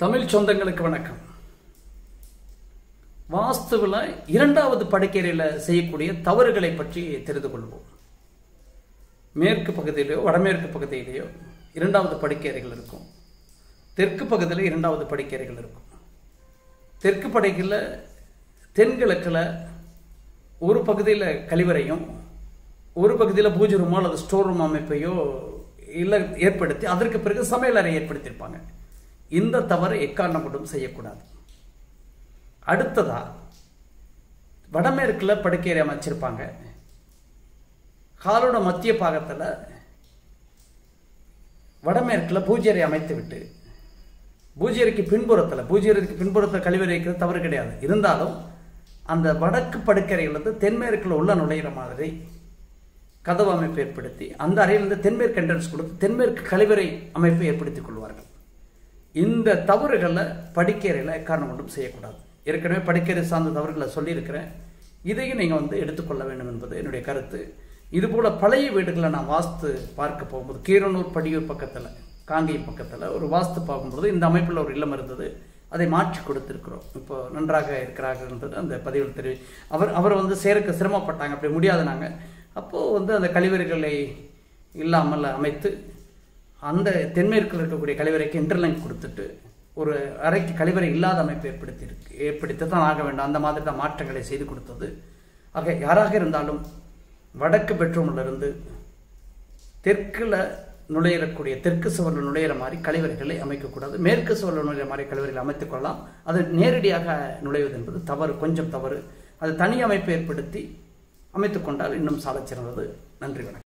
தமிழ் சொந்தங்களுக்கு வணக்கம். வாஸ்துவில் இரண்டாவது படுக்கையறையில் செய்யக்கூடிய தவறுகளை பற்றி தெரிந்து கொள்வோம். மேற்கு பகுதியிலையோ வடமேற்கு பகுதியிலேயோ இரண்டாவது படுக்கையறைகள் இருக்கும். தெற்கு பகுதியில் இரண்டாவது படுக்கையறைகள் இருக்கும். தெற்கு படைகளில் தென்கிழக்கில் ஒரு பகுதியில் கழிவறையும் ஒரு பகுதியில் பூஜை ரூமோ அல்லது ஸ்டோர் ரூம் அமைப்பையோ இல்லை ஏற்படுத்தி அதற்கு பிறகு சமையலறை ஏற்படுத்தியிருப்பாங்க. இந்த தவறு எக்காரணம் கொண்டும் செய்யக்கூடாது. அடுத்ததா வடமேற்கில் படுக்கையறை அமைச்சிருப்பாங்க. காலோட மத்திய பாகத்தில் வடமேற்கில் பூஜையறை அமைத்து விட்டு பூஜையறைக்கு பின்புறத்தில் பூஜையறைக்கு பின்புறத்தில் கழிவறை வைக்கிறது தவறு கிடையாது. இருந்தாலும் அந்த வடக்கு படுக்கறையிலிருந்து தென்மேற்கில் உள்ள நுழையிற மாதிரி கதவு அமைப்பு ஏற்படுத்தி அந்த அறையிலிருந்து தென்மேற்கு என்ட்ரன்ஸ் கொடுத்து தென்மேற்கு கழிவறை அமைப்பை ஏற்படுத்திக் கொள்வார்கள். இந்த தவறுகளை படிக்கையறையில் காரணம் ஒன்றும் செய்யக்கூடாது. ஏற்கனவே படிக்கறை சார்ந்த தவறுகளை சொல்லியிருக்கிறேன். இதையும் நீங்கள் வந்து எடுத்துக்கொள்ள வேண்டும் என்பது என்னுடைய கருத்து. இதுபோல் பழைய வீடுகளை நான் வாஸ்து பார்க்க போகும்போது கீரனூர் படியூர் பக்கத்தில் காங்கேயம் பக்கத்தில் ஒரு வாஸ்து பார்க்கும்போது இந்த அமைப்பில் ஒரு இல்லம் இருந்தது. அதை மாற்றி கொடுத்துருக்குறோம். இப்போ நன்றாக இருக்கிறார்கள் என்பது அந்த பதிவில் தெரிவி அவர் அவர் வந்து சேருக்க சிரமப்பட்டாங்க அப்படி முடியாது நாங்கள் அப்போது வந்து அந்த கழிவறைகளை இல்லாமல் அமைத்து அந்த தென்மேற்கில் இருக்கக்கூடிய கழிவறைக்கு இன்டர்லைன் கொடுத்துட்டு ஒரு அறைக்கு கழிவறை இல்லாத அமைப்பு ஏற்படுத்தி ஏற்படுத்தி தான் ஆக வேண்டும். அந்த மாதிரி தான் மாற்றங்களை செய்து கொடுத்தது. ஆக யாராக இருந்தாலும் வடக்கு பெட்ரூம்லேருந்து தெற்கில் நுழையிறக்கூடிய தெற்கு சுவரில் நுழையிற மாதிரி கழிவறைகளை அமைக்கக்கூடாது. மேற்கு சுவரில் நுழையிற மாதிரி கழிவறைகளை அமைத்துக் கொள்ளலாம். அது நேரடியாக நுழைவது என்பது தவறு கொஞ்சம் தவறு. அது தனி அமைப்பு ஏற்படுத்தி அமைத்துக்கொண்டால் இன்னும் இன்னும் சாலச்சிறந்தது. நன்றி வணக்கம்.